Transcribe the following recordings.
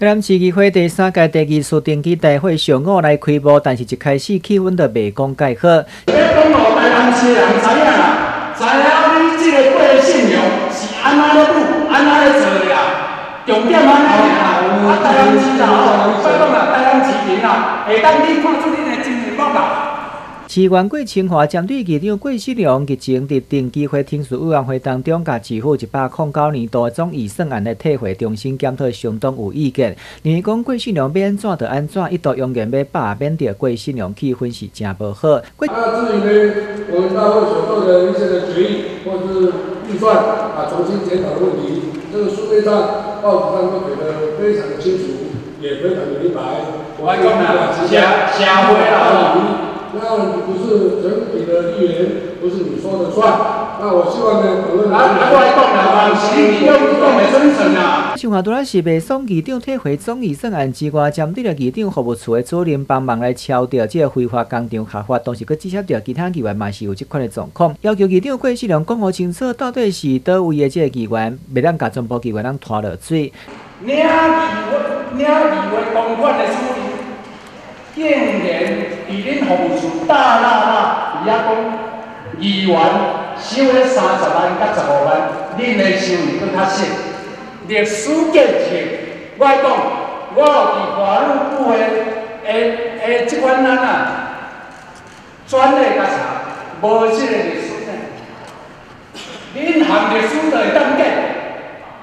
台南市议会第三届第二次定期大会上午来开幕，但是一开始气氛就未讲介好。要讲互台南市人知影啦，知影你这个过信用是安怎咧做，安怎咧做的啦，重点安尼啦，啊台南市啦，快讲啦，台南市民啊，会当你看出你的真面目啦。市员郭清华针对议长郭世良日前伫定期会听诉委员会当中，甲支付一百零九年度总预算案的退回重新检讨，相当有意见。认为讲郭世良要安怎就安怎，一度扬言要罢免掉郭世良，气氛是真不好。啊，至于呢，我们大会所做的一些的决议或是预算啊，重新检讨的问题，这个书面上、报纸上都给的非常的清楚，也非常的明白。我讲啦，社社会啦。那不是整体的议员，不是你说的算。那我希望呢，我们来来讲啦，是被送议长退回总预算案之外，针对了议长服务处的主任帮忙来敲掉这个非法工厂合法，同时佮指涉掉其他议员嘛是有这款的状况，要求议长郭世良讲清楚，到底是倒位的这个议员，袂当甲全部议员人拖落水。领议会，领议会公款的处理。竟然伫恁服务处大啦啦，伊遐讲议员收了三十万甲十五万，恁的收入佫较少。历史见证，我讲，我有伫法律部的诶诶即款人啊，专业调查，无即个历史呢。恁含历史就会当假。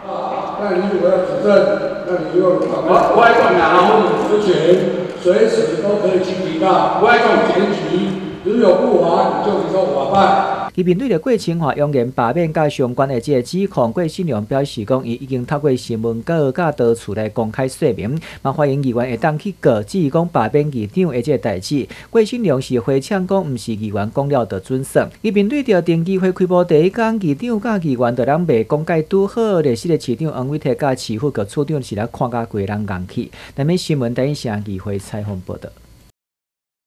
啊，那你如果要指证，那你就用我我讲啊，然后职权。随时都可以去提告，不爱做检举，如有不还，你就是说法办。伊面对着郭清华扬言罢免甲相关的这个指控，郭新良表示讲，伊已经透过新闻稿甲多处来公开说明，嘛欢迎议员会当去告，知讲罢免议长的这个代志，郭新良是回呛讲，毋是议员讲了就准算。伊面对着定期会开播第一天，议长甲议员就人未公开拄好，历史的市长王伟泰甲市府个处长是来看甲规人硬气。那么新闻等一下议会采访报道。